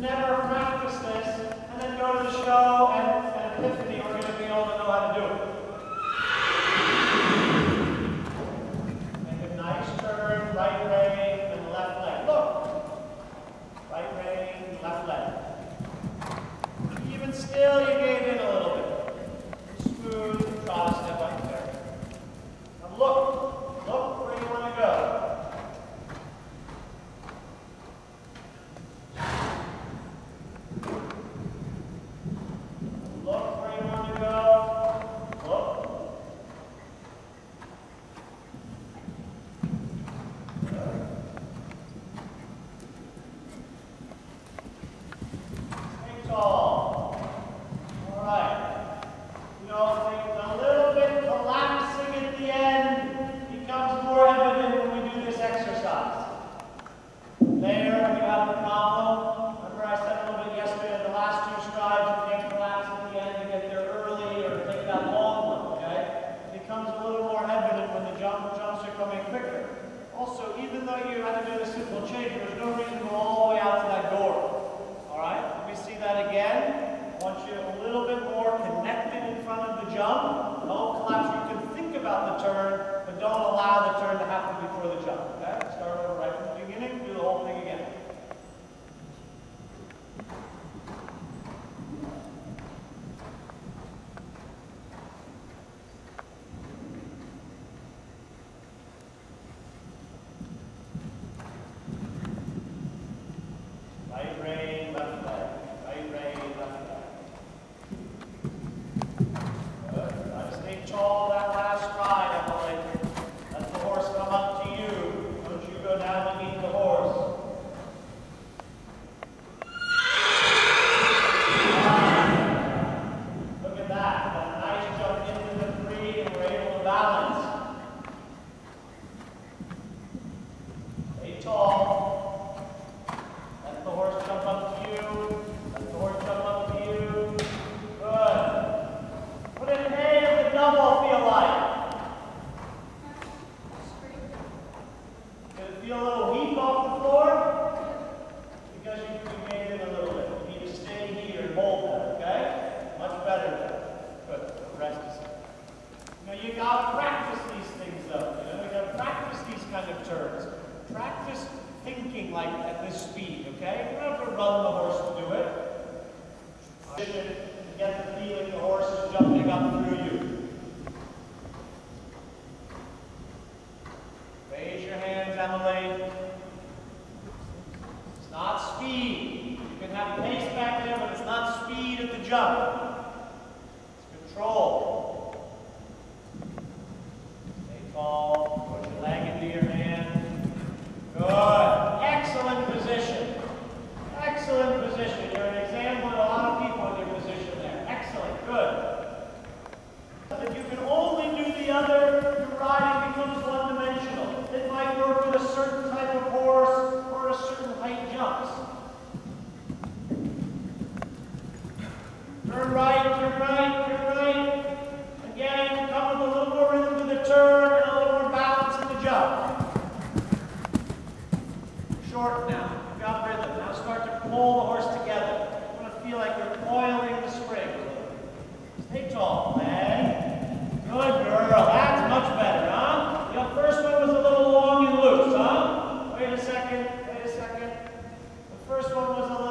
never practice this and then go to the show and, and Epiphany are going to be able to know how to do it. Make a nice turn, right rein, and left leg. Look. Right rein, left leg. Even still, you gave in a little bit. Smooth, trot a step up there. Now look. Look where you want to go. Look where you want to go. Look. Stay tall. All right. You know, things a little bit collapsing at the end becomes more evident when we do this exercise. There, when you have the problem, remember I said a little bit yesterday, the last two strides, you can't collapse at the end to get there early or take that long one, okay? It becomes a little more evident when the jump, jumps are coming quicker. Also, even though you had to do the simple change, there's no reason to go all the way out to that door. All right, let me see that again. I want you a little bit more connected in front of the jump. Don't collapse. You can think about the turn, but don't allow the turn to happen before the jump. Okay? Start over right from the beginning. Do the whole thing again. Right rein, left leg. Right rein, left leg. Good. Try to stay tall that last stride, Emily. Let the horse come up to you. Don't you go down to meet the horse. Look at that. Got a nice jump into the three and we're able to balance. Stay tall. Let the horse jump up to you. Let the horse jump up to you. Good. What did A of the double feel like? Did it feel a little weak off the floor? Because you, you made it a little bit. You need to stay here and hold that, okay? Much better. Good. Rest is you know, you gotta practice these things though. You know, you gotta practice these kind of turns. Practice thinking like at this speed, okay? You don't have to run the horse to do it. Get the feeling the horse is jumping up through you. Raise your hands, Emily. It's not speed. You can have pace back there, but it's not speed at the jump. It's control. Stay tall. Put your leg into your hand. Good. Excellent position. Excellent position. You're an example of a lot of people in your position there. Excellent. Good. If you can only do the other, your riding becomes one-dimensional. It might work with a certain type of horse or a certain height jumps. Turn right, turn right, turn right. Again, come with a little more rhythm to the turn and a little more balance in the jump. Short now. Got rhythm. Pull the horse together. You want to feel like you're coiling the spring. Stay tall. Leg. Good girl. That's much better, huh? Your first one was a little long and loose, huh? Wait a second. Wait a second. The first one was a little